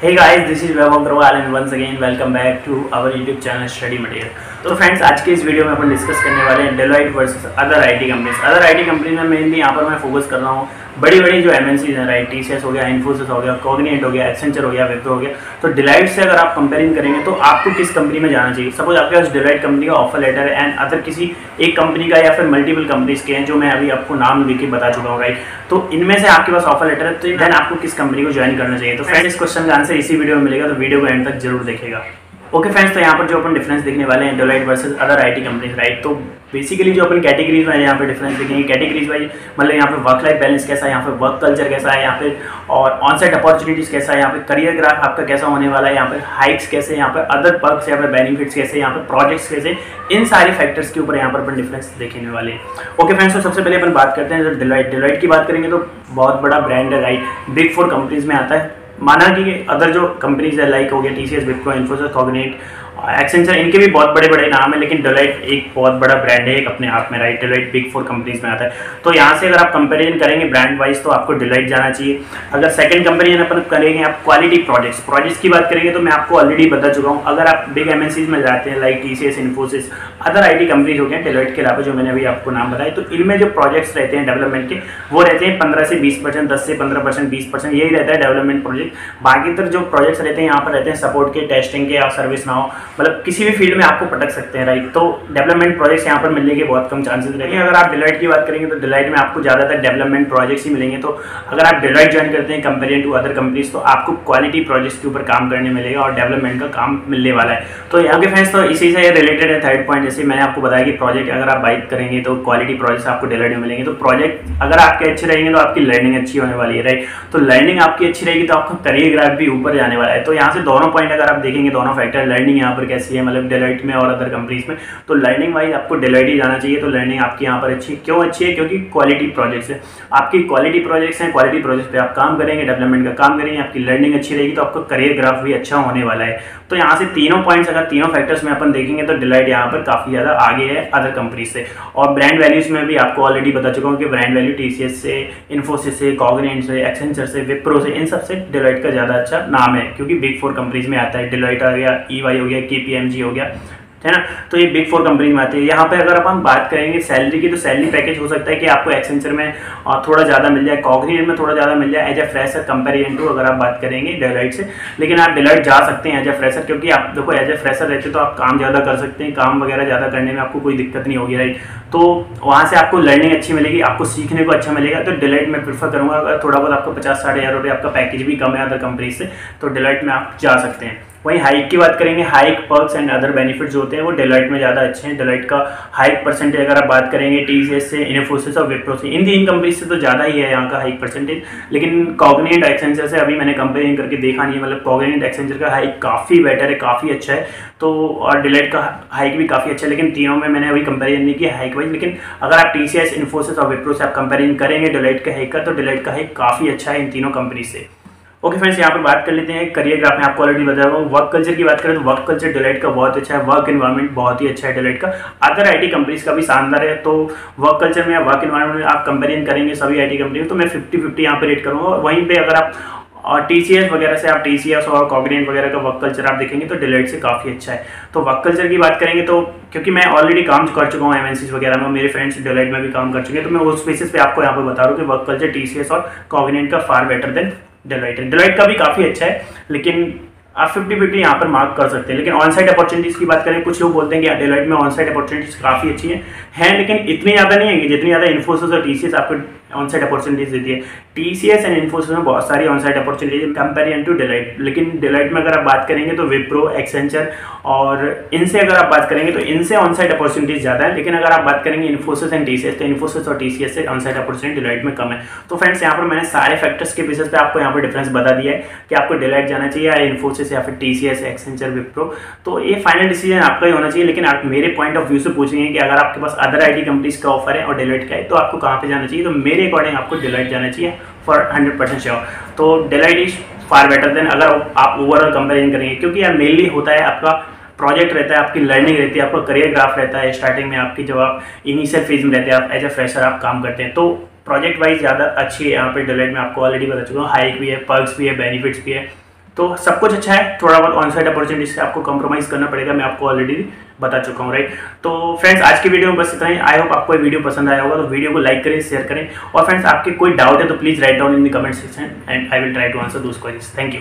Hey guys, this is Vaibhav Agrawal and once again welcome back to our YouTube channel Study Material. तो friends आज के इस video में अपन discuss करने वाले हैं Deloitte versus other IT companies other IT company में mainly यहाँ पर मैं फोकस कर रहा हूँ बड़ी बड़ी जो एम हैं राइट टी हो गया इन्फोसिस हो गया कॉग्निएंट हो गया एक्सेंचर हो गया विप्रो हो गया। तो डिलाइट से अगर आप कंपेयरिंग करेंगे तो आपको किस कंपनी में जाना चाहिए? सपोज़ आपके पास डिलाइट कंपनी का ऑफ़र लेटर है एंड अदर किसी एक कंपनी का या फिर मल्टीपल कंपनीज़ के हैं, जो मैं अभी आपको नाम लिख के बता चुका हूँ राइट तो इनमें से आपके पास ऑफ़र लेटर है तो देन आपको किस कंपनी को ज्वाइन करना चाहिए? तो फ्रेंड इस क्वेश्चन का आंसर इसी वीडियो में मिलेगा तो वीडियो को एंड तक ज़रूर देखेगा ओके फ्रेंड्स तो यहाँ पर जो अपन डिफरेंस देखने वाले हैं Deloitte versus other IT companies right तो बेसिकली जो अपन कैटेगरीज में यहाँ पे डिफरेंस देखेंगे कैटेगरीज वाइज मतलब यहाँ पे वर्क लाइफ बैलेंस कैसा है, यहाँ पे वर्क कल्चर कैसा है, यहाँ पे और ऑन अपॉर्चुनिटीज़ कैसा है, यहाँ पे करियर ग्राफ आपका कैसा होने वाला है, यहाँ पे हाइक्स कैसे यहाँ पे अदर पर्क्स यहाँ पे बेनिफिट्स कैसे यहाँ पे प्रोजेक्ट्स कैसे इन सारे फैक्टर्स के ऊपर यहाँ पर अपन डिफरेंस देखने वाले हैं। ओके फ्रेंड्स तो सबसे पहले अपन बात करते हैं, जब डिलाइट डिलाइट की बात करेंगे तो बहुत बड़ा ब्रांड है राइट बिग फोर कंपनीज़ में आता है। माना कि अदर जो कंपनीज़ है लाइक हो गया T C S Wipro Infosys Cognizant Accenture इनके भी बहुत बड़े बड़े नाम है, लेकिन डेलाइट एक बहुत बड़ा ब्रांड है, एक अपने आप में right Deloitte big four companies में आता है। तो यहाँ से अगर आप कंपेरिजन करेंगे ब्रांड वाइज तो आपको डिलाइट जाना चाहिए। अगर सेकंड कंपेरिजन अपन करेंगे, आप क्वालिटी प्रोजेक्ट्स प्रोजेक्ट्स की बात करेंगे तो मैं आपको ऑलरेडी बता चुका हूँ। अगर आप बिग एम में जाते हैं like T C Infosys other I T companies हो गए डेलाइट के अलावा जो मैंने अभी आपको नाम बताया तो इनमें जो प्रोजेक्ट्स रहते हैं डेवलपमेंट के, वो रहते हैं पंद्रह से बीस परसेंट, दस से पंद्रह परसेंट, बीस परसेंट, यही रहता है डेवलपमेंट प्रोजेक्ट बाकी तर जो प्रोजेक्ट्स रहते हैं, यहाँ पर रहते हैं सपोर्ट के टेस्टिंग के, या सर्विस ना हो मतलब किसी भी फ़ील्ड में आपको पटक सकते हैं राइट तो डेवलपमेंट प्रोजेक्ट्स यहाँ पर मिलने के बहुत कम चांसेस रहेंगे। अगर आप डिलाइट की बात करेंगे तो डिलाइट में आपको ज़्यादातर डेवलपमेंट प्रोजेक्ट्स ही मिलेंगे। तो अगर आप डिलाइट ज्वाइन करते हैं कंपेरियन टू अदर कंपनीज़ तो आपको क्वालिटी प्रोजेक्ट्स के ऊपर काम करने मिलेगा और डेवलपमेंट का काम मिलने वाला है। तो यहाँ के फ्रेंड्स तो इसी से रिलेटेड है थर्ड पॉइंट जैसे मैंने आपको बताया कि प्रोजेक्ट अगर आप बाइक करेंगे तो क्वालिटी प्रोजेक्ट्स आपको डिलाइट में मिलेंगे। तो प्रोजेक्ट अगर आपके अच्छे रहेंगे तो आपकी लर्निंग अच्छी होने वाली है राइट तो लर्निंग आपकी अच्छी रहेगी तो आपका करियर ग्राफ भी ऊपर जाने वाला है। तो यहाँ से दोनों पॉइंट अगर आप देखेंगे, दोनों फैक्टर लर्निंग यहाँ पर कैसी है मतलब डिलाइट में और अदर कंपनीज़ में। तो लर्निंग वाइज आपको डिलाइट ही जाना चाहिए तो लर्निंग आपकी यहाँ पर अच्छी, क्यों अच्छी है? क्योंकि क्वालिटी प्रोजेक्ट्स है। आपकी क्वालिटी प्रोजेक्ट्स हैं क्वालिटी प्रोजेक्ट पे आप काम करेंगे डेवलपमेंट का काम करेंगे, आपकी लर्निंग अच्छी रहेगी तो आपका करियर ग्राफ भी अच्छा होने वाला है। तो यहाँ से तीनों पॉइंट्स अगर तीनों फैक्टर्स में अपन देखेंगे तो डिलाइट यहाँ पर काफ़ी ज़्यादा आगे है अदर कंपनीज़ से। और ब्रांड वैल्यूज़ में भी आपको ऑलरेडी बता चुका हूँ कि ब्रांड वैल्यू टी से इन्फोसिस से कॉग्रेंट से एक्सेंचर से विप्रो से, इन सबसे डिलाइट का ज़्यादा अच्छा नाम है। क्योंकि बिग फोर कंपनीज़ में आता है डिलाइट आ गया ई e हो गया के हो गया, है ना? तो ये बिग फोर कंपनी में आती है। यहाँ पे अगर अपन बात करेंगे सैलरी की तो सैलरी पैकेज हो सकता है कि आपको एक्सेंचर में थोड़ा ज़्यादा मिल जाए कॉग्निट में थोड़ा ज़्यादा मिल जाए as a fresher comparison to अगर आप बात करेंगे डेलाइट से। लेकिन आप डिलाइट जा सकते हैं एज ए फ्रेशर क्योंकि आप देखो एज ए फ्रेशर रहते तो आप काम ज़्यादा कर सकते हैं, काम वगैरह ज़्यादा करने में आपको कोई दिक्कत नहीं होगी राइट तो वहाँ से आपको लर्निंग अच्छी मिलेगी, आपको सीखने को अच्छा मिलेगा। तो डिलाइट में प्रीफर करूँगा, अगर थोड़ा बहुत आपको पचास साठ हज़ार रुपये आपका पैकेज भी कम है अदर कंपनी से तो डिलाइट में आप जा सकते हैं। वहीं हाइक की बात करेंगे hike perks and other benefits होते हैं, वो डेलाइट में ज़्यादा अच्छे हैं। डेलाइट का हाइक परसेंटेज अगर आप बात करेंगे टीसीएस से इन्फोसिस और विप्रो से, इन तीन कंपनी से तो ज़्यादा ही है यहाँ का हाइक परसेंटेज लेकिन कॉग्नेट एक्सेंचर से अभी मैंने कंपेयरिंग करके देखा नहीं है। मतलब कॉग्नेट एक्सेंचर का हाइक काफ़ी बेटर है, काफ़ी अच्छा है। तो और डिलाइट का हाइक भी काफ़ी अच्छा है। लेकिन तीनों में मैंने अभी कंपेरिजन नहीं किया हाइक वाइज लेकिन अगर आप टी सी एस इन्फोसिस और विप्रो से आप कंपेरिजन करेंगे डिलाइट का हाइक का तो डिलाइट का हाइक काफ़ी अच्छा है इन तीनों कंपनी से। ओके फ्रेंड्स यहाँ पर बात कर लेते हैं करियर ग्राफ में आपको ऑलरेडी बताया हूँ वर्क कल्चर की बात करें तो वर्क कल्चर डिलाइट का बहुत अच्छा है। वर्क इन्वायरमेंट बहुत ही अच्छा है डिलाइट का। अदर आईटी कंपनीज़ का भी शानदार है तो वर्क कल्चर में वर्क इन्वायरमेंट में आप कंपेरिजन करेंगे सभी आईटी कंपनी तो मैं फिफ्टी फिफ्टी यहाँ पे रेट करूँगा। वहीं पर अगर आप, और टी वगैरह से आप TCS और कॉग्रेंट वगैरह का वर्क कल्चर आप देखेंगे तो डिलाइट से काफ़ी अच्छा है। तो वर्क कल्चर की बात करेंगे तो क्योंकि मैं ऑलरेडी काम कर चुका हूँ एम वगैरह में मेरे फ्रेंड्स डिलाइट में भी काम कर चुके हैं तो मैं उस बेसिस पे आपको यहाँ पर बता रहा हूँ कि वर्क कल्चर TCS और कॉग्रेंट का फार बेटर देन डेलाइट है। डेलाइट का भी काफ़ी अच्छा है, लेकिन आप फिफ्टी फिफ्टी यहाँ पर मार्क कर सकते हैं। लेकिन ऑन साइड अपॉर्चुनिटीज़ की बात करें, कुछ लोग बोलते हैं कि डेलाइट में ऑन साइड अपॉर्चुनिटीज़ काफ़ी अच्छी है। हैं, लेकिन इतनी ज़्यादा नहीं है कि जितनी ज़्यादा इन्फोसिस और टीसीएस आपको ऑन साइड अपॉर्चुनिटीज़ देती है T C S and Infosys में बहुत सारी on side opportunities comparison to Deloitte लेकिन डिलाइट में अगर आप बात करेंगे तो विप्रो एक्सेंचर और इनसे अगर आप बात करेंगे तो इनसे ऑन साइड अपॉर्चुनिटीज़ ज़्यादा है, लेकिन अगर आप बात करेंगे Infosys and T C S तो इन्फोसिस और टी सी एस से ऑन साइड अपॉर्चुनिटी डिलाइट में कम है। तो फ्रेंड्स यहाँ पर मैंने सारे फैक्टर्स के बेसिस पे आपको यहाँ पर डिफरेंस बता दिया है कि आपको डिलाइट जाना चाहिए या इन्फोसिस या फिर T C S Accenture Wipro तो ये फाइनल डिसीज़न आपका ही होना चाहिए, लेकिन आप मेरे पॉइंट ऑफ़ व्यू से पूछेंगे कि अगर आपके पास अदर आई टी कंपनीज़ का ऑफ़र है और डिलाइट का है तो आपको कहाँ पर जाना चाहिए? तो मेरे अकॉर्डिंग आपको डिलाइट जाना चाहिए फॉर हंड्रेड परसेंट श्योर तो Deloitte is far better than अगर आप ओवरऑल कंपेरिजन करेंगे, क्योंकि यार मेनली होता है आपका प्रोजेक्ट रहता है, आपकी लर्निंग रहती है, आपका करियर ग्राफ रहता है स्टार्टिंग में आपकी जब आप इनिशियल फ़ेज़ में रहते हैं, आप एज ए फ्रेशर आप काम करते हैं तो प्रोजेक्ट वाइज ज़्यादा अच्छी है, यहाँ पे डिलाइट में आपको ऑलरेडी बता चुका हूँ हाइक भी है पर्क्स भी है बेनिफिट्स भी है। तो सब कुछ अच्छा है, थोड़ा बहुत ऑन साइड अपॉर्चुनिटी से आपको कॉम्प्रोमाइज करना पड़ेगा, मैं आपको ऑलरेडी बता चुका हूँ राइट तो फ्रेंड्स आज की वीडियो में बस इतना ही। आई होप आपको ये वीडियो पसंद आया होगा तो वीडियो को लाइक करें शेयर करें। और फ्रेंड्स आपके कोई डाउट है तो please write down in the comment section and I will try to answer those question thank you